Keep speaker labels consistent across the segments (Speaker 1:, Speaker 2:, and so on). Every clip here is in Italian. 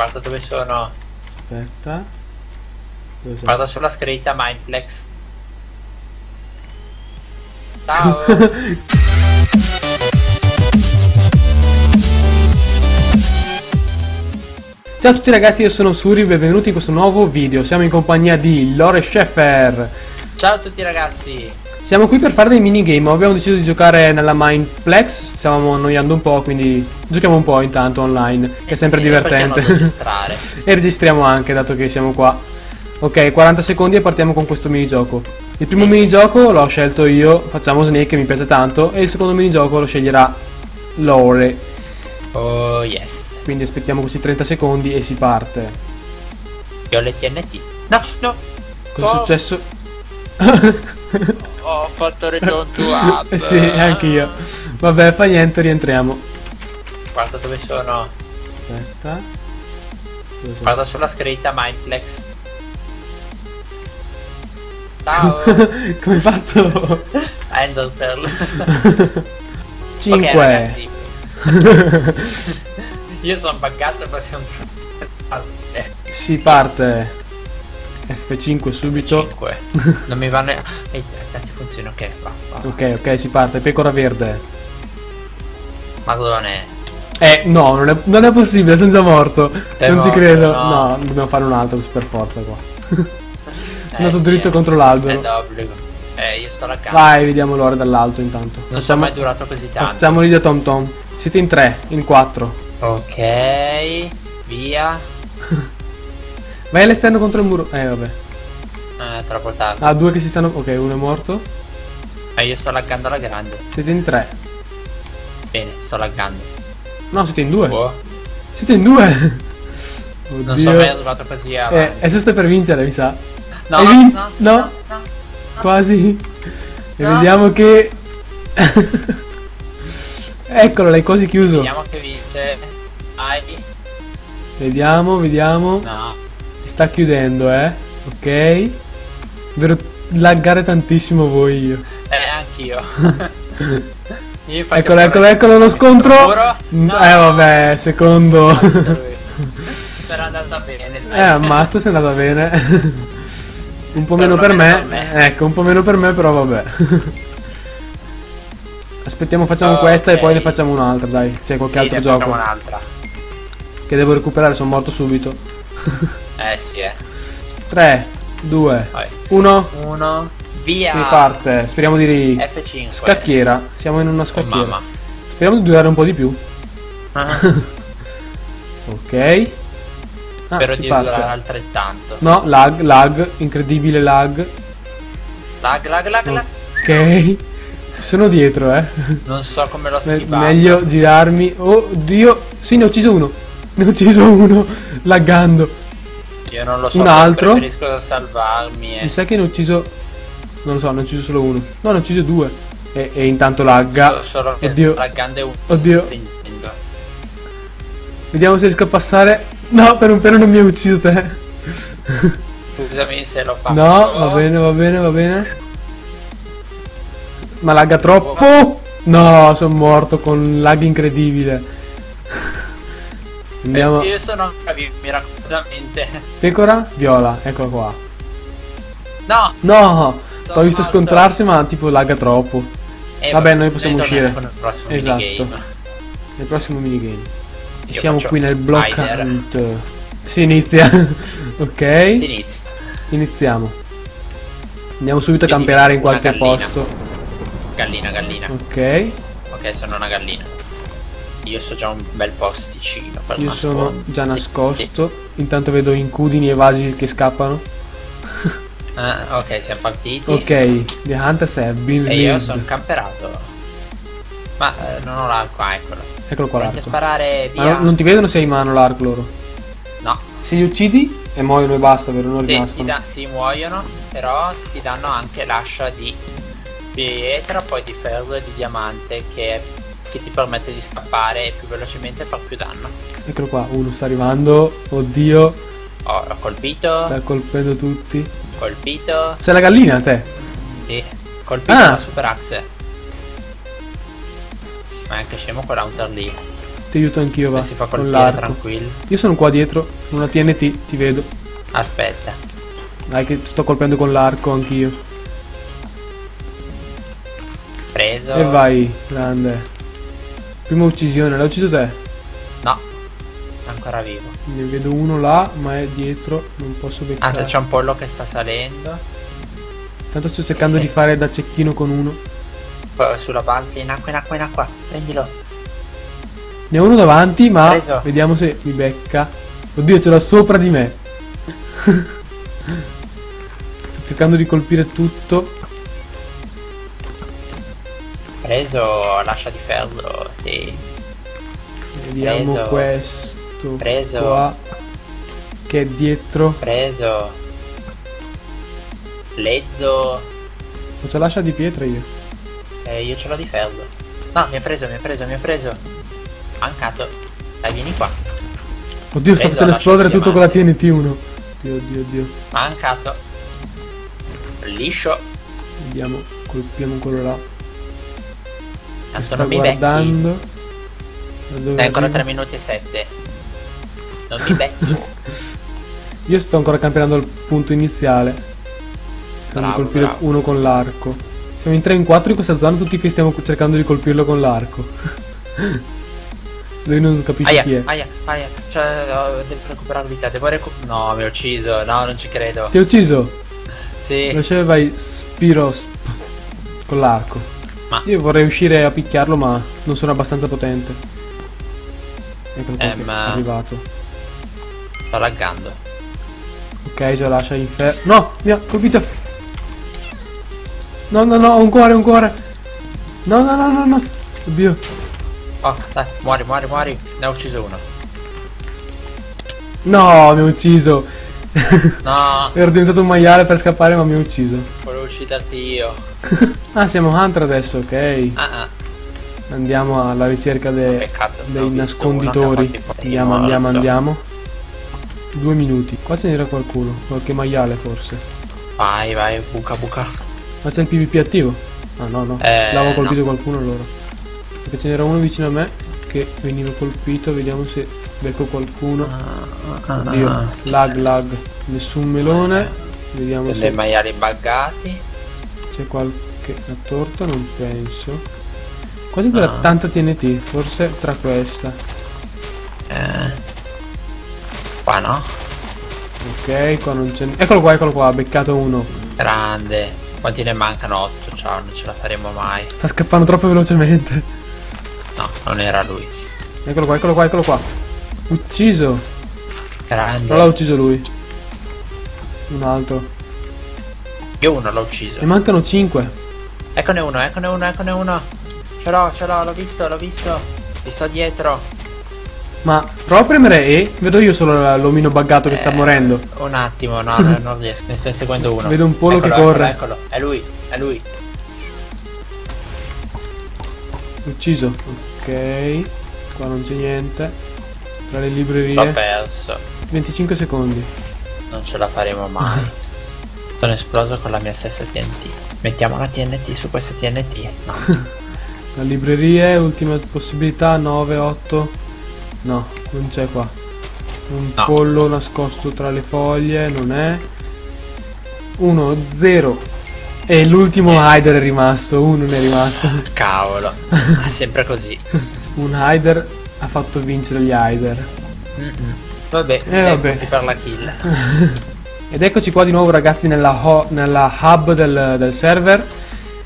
Speaker 1: Guarda dove sono.
Speaker 2: Aspetta. Dove sei?
Speaker 1: Guarda sulla scritta Mindplex. Ciao.
Speaker 2: Ciao a tutti ragazzi, io sono Suri, benvenuti in questo nuovo video. Siamo in compagnia di Lore Sheffer.
Speaker 1: Ciao a tutti ragazzi.
Speaker 2: Siamo qui per fare dei minigame, abbiamo deciso di giocare nella Mindplex, stiamo annoiando un po', quindi giochiamo un po' intanto online, che è sempre divertente.
Speaker 1: registrare?
Speaker 2: e registriamo anche, dato che siamo qua. Ok, 40 secondi e partiamo con questo minigioco. Il primo minigioco l'ho scelto io, facciamo Snake che mi piace tanto, e il secondo minigioco lo sceglierà Lore.
Speaker 1: Oh yes.
Speaker 2: Quindi aspettiamo questi 30 secondi e si parte.
Speaker 1: Io ho le TNT. No, no.
Speaker 2: Cosa è
Speaker 1: Oh,
Speaker 2: successo?
Speaker 1: Ho fatto return to hub.
Speaker 2: Sì, anche io. Vabbè, fa niente, rientriamo.
Speaker 1: Guarda dove sono.
Speaker 2: Aspetta. Dove sono?
Speaker 1: Guarda sulla scritta Mindplex. Ciao.
Speaker 2: Come hai fatto?
Speaker 1: Ender Pearl.
Speaker 2: 5.
Speaker 1: Ok, ragazzi. Io sono buggato ma siamo
Speaker 2: si parte. F5 subito.
Speaker 1: 5. Non mi vanno. Ehi, cazzo funziona, ok, va, va.
Speaker 2: Ok, ok, si parte. Pecora verde.
Speaker 1: Madone.
Speaker 2: Eh, no, non è, non è possibile, sono già morto.
Speaker 1: Sei
Speaker 2: non ci
Speaker 1: morto,
Speaker 2: credo.
Speaker 1: no.
Speaker 2: No. dobbiamo fare un altro per forza qua. sono
Speaker 1: Eh,
Speaker 2: andato
Speaker 1: sì,
Speaker 2: dritto
Speaker 1: eh.
Speaker 2: contro
Speaker 1: È
Speaker 2: l'albero.
Speaker 1: d'obbligo. Eh, io sto laggando.
Speaker 2: Vai, vediamo l'ora dall'alto intanto.
Speaker 1: Non
Speaker 2: Facciamo,
Speaker 1: mai durato così tanto.
Speaker 2: facciamoli da Tom Tom. Siete in 3, in 4.
Speaker 1: Ok. Via.
Speaker 2: Vai all'esterno contro il muro. Eh, vabbè.
Speaker 1: Eh, troppo tardi.
Speaker 2: Ah, due che si stanno. Ok, uno è morto.
Speaker 1: Eh, io sto laggando alla grande.
Speaker 2: Siete in 3.
Speaker 1: Bene, sto laggando.
Speaker 2: No, siete in 2.
Speaker 1: Boh.
Speaker 2: Siete in 2.
Speaker 1: Non
Speaker 2: Oddio.
Speaker 1: sono mai arrivato così
Speaker 2: eh,
Speaker 1: avanti.
Speaker 2: adesso stai per vincere, mi sa.
Speaker 1: No, no, no,
Speaker 2: No.
Speaker 1: no, no.
Speaker 2: Quasi. E vediamo che. Eccolo, l'hai quasi chiuso.
Speaker 1: Vediamo che vince. Vai.
Speaker 2: Vediamo, vediamo.
Speaker 1: No.
Speaker 2: Sta chiudendo, eh. Ok. Vero laggare tantissimo voi io.
Speaker 1: Eh, anch'io.
Speaker 2: Eccolo, eccolo, eccolo lo scontro. Mm,
Speaker 1: No.
Speaker 2: Eh vabbè, secondo.
Speaker 1: Sarà andata bene.
Speaker 2: Eh, ammazza, se è andata bene. un po' meno per me.
Speaker 1: me.
Speaker 2: Ecco, un po' meno per me, però vabbè. Aspettiamo, facciamo questa e poi ne facciamo un'altra, dai. C'è qualche
Speaker 1: Sì,
Speaker 2: altro
Speaker 1: ne
Speaker 2: gioco
Speaker 1: facciamo un'altra.
Speaker 2: che devo recuperare, sono morto subito.
Speaker 1: Eh sì, eh.
Speaker 2: 3, 2,
Speaker 1: Vai.
Speaker 2: 1,
Speaker 1: Uno. Via.
Speaker 2: si parte. Speriamo di ri...
Speaker 1: F5.
Speaker 2: Scacchiera, siamo in una
Speaker 1: Oh,
Speaker 2: scacchiera.
Speaker 1: mamma.
Speaker 2: Speriamo di durare un po' di più.
Speaker 1: Ah,
Speaker 2: Ok. Ah,
Speaker 1: Spero di
Speaker 2: parte.
Speaker 1: durare altrettanto.
Speaker 2: No, lag, lag, incredibile lag.
Speaker 1: Lag, lag, lag, lag.
Speaker 2: Ok. Sono dietro, eh.
Speaker 1: Non so come l'ho
Speaker 2: Me-
Speaker 1: schivato.
Speaker 2: meglio girarmi. Oh Dio. Sì, ne ho ucciso uno. Ne ho ucciso uno. Laggando.
Speaker 1: Io non lo so.
Speaker 2: Un altro?
Speaker 1: Preferisco salvarmi. Eh.
Speaker 2: Mi sa che ne ho ucciso. Non lo so, ne ho ucciso solo uno. No, ne ho ucciso due. E, e intanto lagga.
Speaker 1: So- Solo che
Speaker 2: Oddio.
Speaker 1: laggando è un
Speaker 2: Oddio. Vediamo se riesco a passare. No, per un pelo non mi ha ucciso te.
Speaker 1: Scusami se l'ho fatto.
Speaker 2: No, va bene, va bene, va bene. Ma lagga troppo. No, sono morto con lag incredibile. Andiamo.
Speaker 1: Eh, Io sono vivo miracolosamente.
Speaker 2: Pecora, viola, eccola qua.
Speaker 1: No!
Speaker 2: No, l'ho visto
Speaker 1: morto.
Speaker 2: scontrarsi ma tipo lagga troppo.
Speaker 1: Eh,
Speaker 2: Vabbè, noi possiamo uscire.
Speaker 1: il prossimo
Speaker 2: Esatto.
Speaker 1: minigame.
Speaker 2: Nel prossimo minigame. E
Speaker 1: Io
Speaker 2: siamo qui nel block hunt. Si inizia. ok.
Speaker 1: Si inizia.
Speaker 2: Iniziamo. Andiamo subito a camperare in qualche
Speaker 1: gallina.
Speaker 2: posto.
Speaker 1: Gallina, gallina.
Speaker 2: Ok.
Speaker 1: Ok, sono una gallina. Io so già un bel posticino per
Speaker 2: Io sono già nascosto. Intanto vedo incudini e vasi che scappano.
Speaker 1: Ah, ok, siamo partiti.
Speaker 2: Ok, The Hunters have been
Speaker 1: E io sono camperato. Ma eh, non ho l'arco, ah, eccolo.
Speaker 2: Eccolo qua l'arco.
Speaker 1: sparare
Speaker 2: Ma
Speaker 1: via.
Speaker 2: non, non ti vedono se hai in mano l'arco loro.
Speaker 1: No.
Speaker 2: Se li uccidi e muoiono e basta, vero? Non
Speaker 1: Sì, ti
Speaker 2: rinascono.
Speaker 1: da- si muoiono, però ti danno anche l'ascia di pietra, poi di ferro e di diamante che, che ti permette di scappare più velocemente e far più danno.
Speaker 2: Eccolo qua, uno sta arrivando. Oddio,
Speaker 1: Oh, ho colpito,
Speaker 2: sta colpendo tutti.
Speaker 1: colpito,
Speaker 2: Sei la gallina te?
Speaker 1: sì, colpito
Speaker 2: Ah.
Speaker 1: la super axe. Ma è anche scemo quell'hunter lì.
Speaker 2: Ti aiuto anch'io, va.
Speaker 1: Si fa colpire tranquillo.
Speaker 2: Io sono qua dietro, una TNT, ti vedo.
Speaker 1: Aspetta.
Speaker 2: Dai che sto colpendo con l'arco anch'io.
Speaker 1: Preso.
Speaker 2: E vai, grande. Prima uccisione, l'ha ucciso te.
Speaker 1: No. Ancora vivo.
Speaker 2: Ne vedo uno là, ma è dietro, non posso beccare.
Speaker 1: Anzi, c'è un pollo che sta salendo.
Speaker 2: Tanto sto cercando di fare da cecchino con uno.
Speaker 1: Poi sulla parte, in acqua, in acqua, in acqua. Prendilo.
Speaker 2: Ne ho uno davanti, ma
Speaker 1: Preso.
Speaker 2: vediamo se mi becca. Oddio, ce l'ho sopra di me. sto cercando di colpire tutto.
Speaker 1: Preso l'ascia di ferro, sì.
Speaker 2: Vediamo
Speaker 1: Preso.
Speaker 2: questo
Speaker 1: Preso.
Speaker 2: qua. Che è dietro.
Speaker 1: Preso. Lezzo.
Speaker 2: Non c'è l'ascia di pietra io.
Speaker 1: Eh, io ce l'ho di ferro. No, mi ha preso, mi ha preso, mi ha preso. Mancato. Dai, vieni qua.
Speaker 2: Oddio,
Speaker 1: Preso,
Speaker 2: facendo esplodere tutto con la TNT 1. Oddio, oddio, oddio.
Speaker 1: Mancato. Liscio.
Speaker 2: Vediamo, colpiamo quello là.
Speaker 1: Tanto
Speaker 2: sta
Speaker 1: non mi
Speaker 2: guardando. Da dove
Speaker 1: Dai, ancora
Speaker 2: arriva.
Speaker 1: 3 minuti e 7. Non mi becchi.
Speaker 2: Io sto ancora campionando il punto iniziale.
Speaker 1: Bravo,
Speaker 2: colpire
Speaker 1: bravo.
Speaker 2: uno con l'arco. Siamo in 3 in 4 in questa zona, tutti che stiamo cercando di colpirlo con l'arco. Lui non capisce
Speaker 1: Aia,
Speaker 2: chi è.
Speaker 1: aia, aia. Cioè, oh, devo recuperare vita. Devo recuperare. No, mi ha ucciso. No, non ci credo.
Speaker 2: Ti ho ucciso!
Speaker 1: Sì.
Speaker 2: Invece vai Spirosp con l'arco.
Speaker 1: Ma-
Speaker 2: Io vorrei uscire a picchiarlo, ma non sono abbastanza potente. Che
Speaker 1: Ehm,
Speaker 2: è arrivato.
Speaker 1: Sto laggando.
Speaker 2: Ok, già lascia inferno. No, mi ha colpito. No, no, no, un cuore, un cuore. No, no, no, no, no. Oddio.
Speaker 1: Oh, dai, muori, muori, muori. Ne ho ucciso uno.
Speaker 2: No, mi ha ucciso.
Speaker 1: No,
Speaker 2: Ero diventato un maiale per scappare, ma mi ha ucciso.
Speaker 1: Ucciderti io.
Speaker 2: ah, siamo Hunter adesso, ok.
Speaker 1: Ah, ah.
Speaker 2: Andiamo alla ricerca de-
Speaker 1: Peccato, ho
Speaker 2: dei nasconditori. Andiamo, andiamo, andiamo. Due minuti. Qua ce n'era qualcuno. Qualche maiale forse.
Speaker 1: Vai, vai, buca, buca.
Speaker 2: Ma c'è il PvP attivo? Ah no no,
Speaker 1: Eh,
Speaker 2: l'avevo colpito
Speaker 1: no.
Speaker 2: qualcuno allora. Perché ce n'era uno vicino a me che veniva colpito, vediamo se becco qualcuno.
Speaker 1: Ah,
Speaker 2: Oddio, lag lag. Nessun melone. Vediamo
Speaker 1: Delle
Speaker 2: se
Speaker 1: maiali buggati.
Speaker 2: C'è qualche la torta, non penso. Quasi quella
Speaker 1: Ah.
Speaker 2: tanta TNT, forse tra questa.
Speaker 1: Eh. Qua no?
Speaker 2: Ok, qua non c'è. Eccolo qua, eccolo qua, beccato uno.
Speaker 1: Grande. Quanti ne mancano? 8, ciao, non ce la faremo mai.
Speaker 2: Sta scappando troppo velocemente.
Speaker 1: No, non era lui.
Speaker 2: Eccolo qua, eccolo qua, eccolo qua. Ucciso.
Speaker 1: Grande.
Speaker 2: Non l'ha ucciso lui. Un altro.
Speaker 1: Io uno l'ho ucciso.
Speaker 2: Ne mancano 5.
Speaker 1: Eccone uno, eccone uno, eccone uno. Ce l'ho, ce l'ho, l'ho visto, l'ho visto. Ti sto dietro.
Speaker 2: Ma prova a premere E, vedo io solo l'omino buggato che sta
Speaker 1: Eh,
Speaker 2: morendo.
Speaker 1: Un attimo, no, no, non riesco, ne sto inseguendo uno.
Speaker 2: Vedo un pollo che
Speaker 1: Eccolo,
Speaker 2: corre.
Speaker 1: Eccolo, eccolo, è lui, è lui.
Speaker 2: Ucciso. Ok. Qua non c'è niente. Tra le
Speaker 1: L'ho
Speaker 2: librerie.
Speaker 1: perso.
Speaker 2: 25 secondi.
Speaker 1: Non ce la faremo mai. Sono esploso con la mia stessa TNT. Mettiamo la TNT su questa TNT. No.
Speaker 2: La libreria, ultima possibilità, 9, 8. No, non c'è qua. Un
Speaker 1: No.
Speaker 2: pollo nascosto tra le foglie, non è. 1, 0. E l'ultimo hider è rimasto, uno ne è rimasto.
Speaker 1: Cavolo. È sempre così.
Speaker 2: Un hider ha fatto vincere gli hider.
Speaker 1: Mm-mm. Vabbè,
Speaker 2: Eh, vabbè.
Speaker 1: per la kill.
Speaker 2: Ed eccoci qua di nuovo ragazzi nella, ho- nella hub del, del server.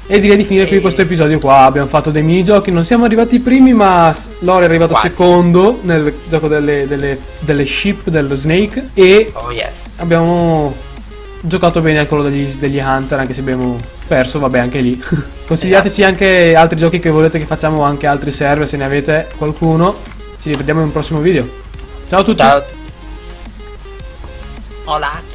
Speaker 2: E direi di finire qui questo episodio qua. Abbiamo fatto dei minigiochi, non siamo arrivati primi ma Lore è arrivato
Speaker 1: Quasi.
Speaker 2: secondo Nel gioco delle, delle, delle ship dello Snake. E
Speaker 1: Oh yes.
Speaker 2: abbiamo giocato bene a quello degli, degli Hunter Anche se abbiamo perso, vabbè anche lì. Consigliateci anche altri giochi che volete che facciamo Anche altri server se ne avete qualcuno. Ci rivediamo in un prossimo video. Ciao a tutti.
Speaker 1: Ciao. Hola.